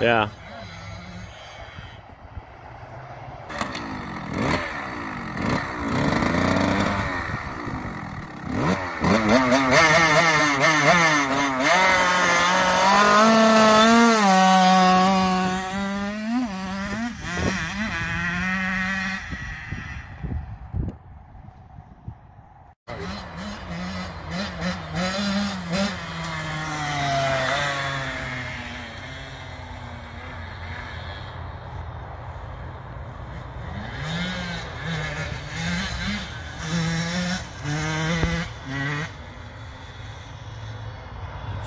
Yeah.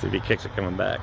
See if he kicks it coming back.